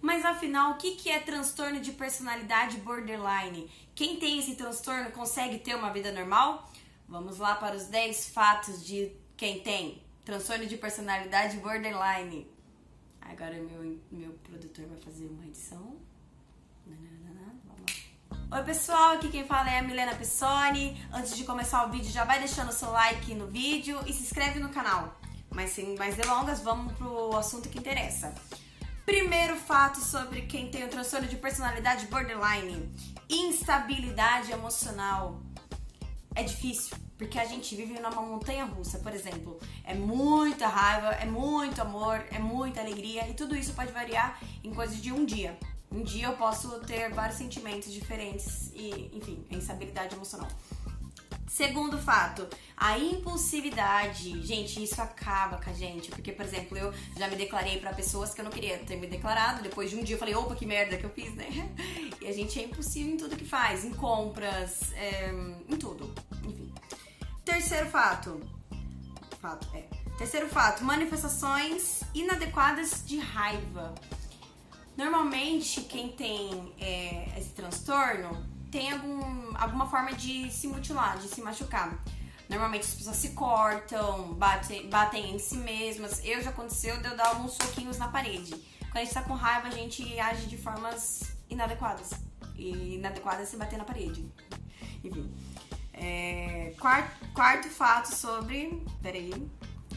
Mas afinal, o que é transtorno de personalidade borderline? Quem tem esse transtorno consegue ter uma vida normal? Vamos lá para os 10 fatos de quem tem transtorno de personalidade borderline. Agora meu, meu produtor vai fazer uma edição. Oi pessoal, aqui quem fala é a Milena Pessoni. Antes de começar o vídeo, já vai deixando o seu like no vídeo e se inscreve no canal. Mas sem mais delongas, vamos pro assunto que interessa. Primeiro fato sobre quem tem o transtorno de personalidade borderline: instabilidade emocional. É difícil, porque a gente vive numa montanha russa, por exemplo. É muita raiva, é muito amor, é muita alegria e tudo isso pode variar em coisas de um dia. Um dia eu posso ter vários sentimentos diferentes e, enfim, a instabilidade emocional. Segundo fato, a impulsividade. Gente, isso acaba com a gente. Porque, por exemplo, eu já me declarei para pessoas que eu não queria ter me declarado. Depois de um dia eu falei, opa, que merda que eu fiz, né? E a gente é impulsivo em tudo que faz, em compras, é, em tudo. Enfim. Terceiro fato. Fato, é. Terceiro fato, manifestações inadequadas de raiva. Normalmente, quem tem é, esse transtorno tem algum, alguma forma de se mutilar, de se machucar. Normalmente as pessoas se cortam, batem, batem em si mesmas. Eu já aconteceu de eu dar alguns soquinhos na parede. Quando a gente tá com raiva, a gente age de formas inadequadas. E inadequadas é se bater na parede. Enfim. É, quarto, quarto fato sobre. Peraí.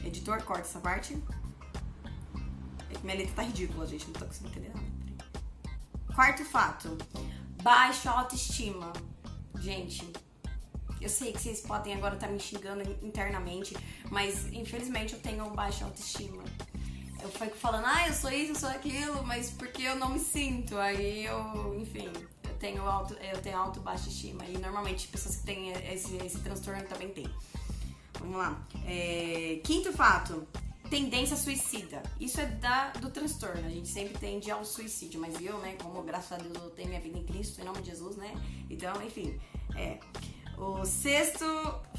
Editor, corta essa parte. É minha letra tá ridícula, gente. Não tô conseguindo entender nada. Quarto fato. Baixa autoestima. Gente, eu sei que vocês podem agora estar tá me xingando internamente, mas infelizmente eu tenho baixa autoestima. Eu fico falando, ah, eu sou isso, eu sou aquilo, mas porque eu não me sinto. Aí eu, enfim, eu tenho alto, eu tenho alto baixa estima. E normalmente pessoas que têm esse, esse transtorno também têm. Vamos lá. É, quinto fato tendência suicida. Isso é da, do transtorno. A gente sempre tende ao suicídio. Mas eu, né, como graças a Deus eu tenho minha vida em Cristo, em nome de Jesus, né? Então, enfim. É. O sexto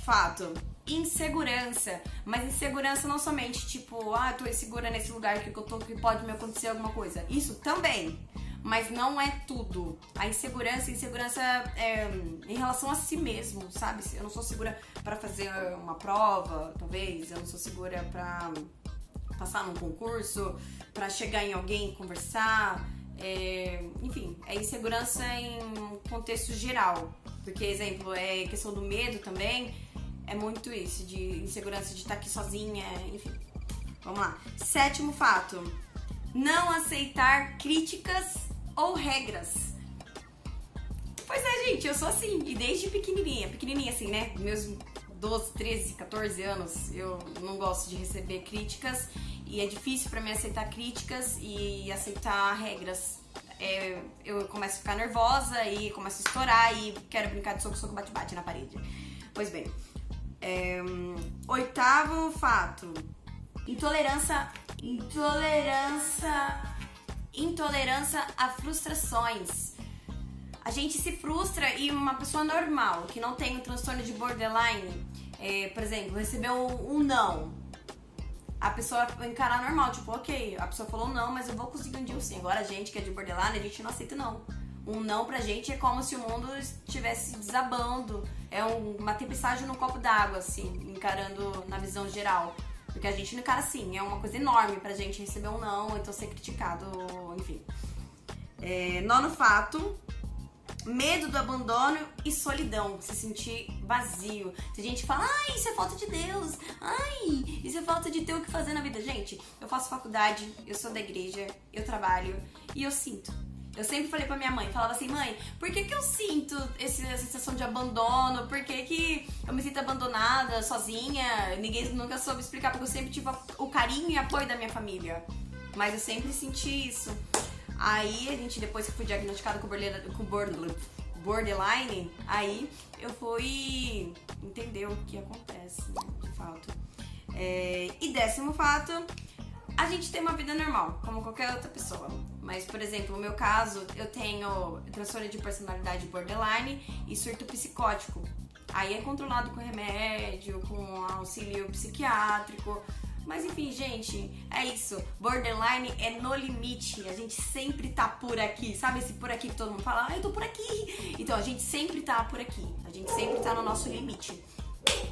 fato. Insegurança. Mas insegurança não somente tipo, ah, eu tô insegura nesse lugar que eu tô, que pode me acontecer alguma coisa. Isso também mas não é tudo. A insegurança, insegurança é, em relação a si mesmo, sabe? Eu não sou segura para fazer uma prova, talvez. Eu não sou segura para passar num concurso, para chegar em alguém e conversar. É, enfim, é insegurança em contexto geral. Porque, exemplo, é questão do medo também. É muito isso, de insegurança de estar aqui sozinha, enfim. Vamos lá. Sétimo fato. Não aceitar críticas ou regras. Pois é, gente, eu sou assim. E desde pequenininha, pequenininha assim, né? Meus 12, 13, 14 anos, eu não gosto de receber críticas e é difícil para mim aceitar críticas e aceitar regras. É, eu começo a ficar nervosa e começo a estourar e quero brincar de soco, soco, bate, bate na parede. Pois bem, é, oitavo fato: intolerância, intolerância, intolerância a frustrações. A gente se frustra e uma pessoa normal que não tem o transtorno de borderline, é, por exemplo, recebeu um não a pessoa encarar normal, tipo, ok, a pessoa falou não, mas eu vou conseguir um dia sim. Agora a gente que é de borderline, a gente não aceita não. Um não pra gente é como se o mundo estivesse desabando. É um, uma tempestade no copo d'água, assim, encarando na visão geral. Porque a gente não encara assim, é uma coisa enorme pra gente receber um não, então ser criticado, enfim. É, nono fato, medo do abandono e solidão, se sentir vazio. Tem gente que fala, ai, isso é falta de Deus, ai, isso é falta de ter o que fazer na vida. Gente, eu faço faculdade, eu sou da igreja, eu trabalho e eu sinto. Eu sempre falei pra minha mãe, falava assim, mãe, por que, que eu sinto essa sensação de abandono? Por que, que eu me sinto abandonada, sozinha? Ninguém nunca soube explicar, porque eu sempre tive o carinho e apoio da minha família. Mas eu sempre senti isso. Aí a gente, depois que fui diagnosticada com borderline, aí eu fui entender o que acontece, né, de fato. É, e décimo fato, a gente tem uma vida normal, como qualquer outra pessoa. Mas, por exemplo, no meu caso, eu tenho transtorno de personalidade borderline e surto psicótico. Aí é controlado com remédio, com auxílio psiquiátrico, Mas enfim, gente, é isso. Borderline é no limite. A gente sempre tá por aqui. Sabe esse por aqui que todo mundo fala? Ah, eu tô por aqui. Então, a gente sempre tá por aqui. A gente sempre tá no nosso limite.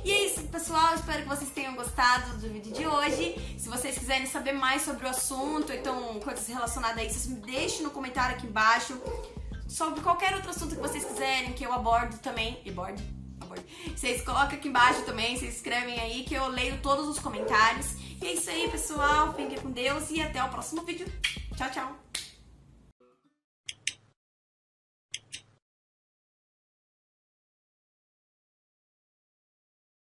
E é isso, pessoal. Espero que vocês tenham gostado do vídeo de hoje. Se vocês quiserem saber mais sobre o assunto, então coisas relacionadas a isso, me deixem no comentário aqui embaixo. Sobre qualquer outro assunto que vocês quiserem, que eu abordo também. E borde, abordo. Vocês colocam aqui embaixo também, vocês escrevem aí que eu leio todos os comentários. E é isso aí, pessoal. Fiquem com Deus e até o próximo vídeo. Tchau, tchau.